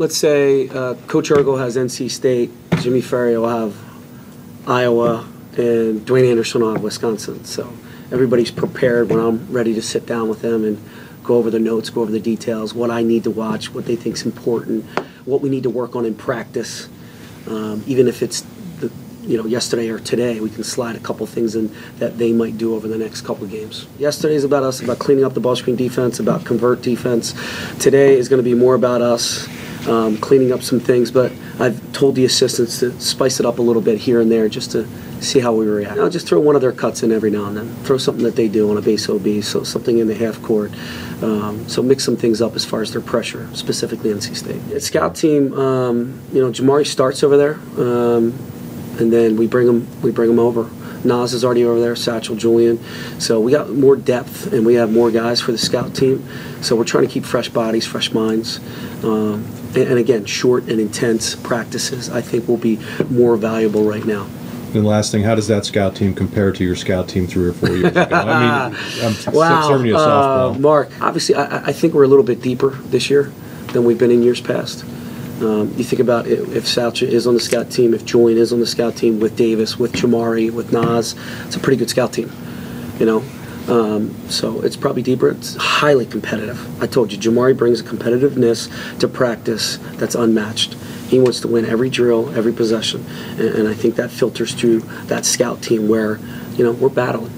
let's say uh, Coach Urgo has NC State, Jimmy Ferry will have Iowa, and Dwayne Anderson will have Wisconsin. So everybody's prepared when I'm ready to sit down with them and go over the notes, go over the details, what I need to watch, what they think's important, what we need to work on in practice. Um, even if it's the, you know yesterday or today, we can slide a couple things in that they might do over the next couple games. Yesterday is about us, about cleaning up the ball screen defense, about convert defense. Today is going to be more about us um, cleaning up some things. But I've told the assistants to spice it up a little bit here and there just to see how we react. I'll just throw one of their cuts in every now and then. Throw something that they do on a base OB, so something in the half court. Um, so mix some things up as far as their pressure, specifically NC State. At scout team, um, you know, Jamari starts over there, um, and then we bring him we bring him over. Nas is already over there, Satchel, Julian. So we got more depth and we have more guys for the scout team. So we're trying to keep fresh bodies, fresh minds. Um, and, and again, short and intense practices I think will be more valuable right now. And last thing, how does that scout team compare to your scout team three or four years ago? I mean, I'm Wow, serving you a uh. Mark. Obviously, I- I think we're a little bit deeper this year than we've been in years past. Um, you think about it, if Satchel is on the scout team, if Julian is on the scout team with Davis, with Jamari, with Nas, it's a pretty good scout team. You know, um, so it's probably deeper. It's highly competitive. I told you, Jamari brings a competitiveness to practice that's unmatched. He wants to win every drill, every possession, and, and I think that filters through that scout team where, you know, we're battling.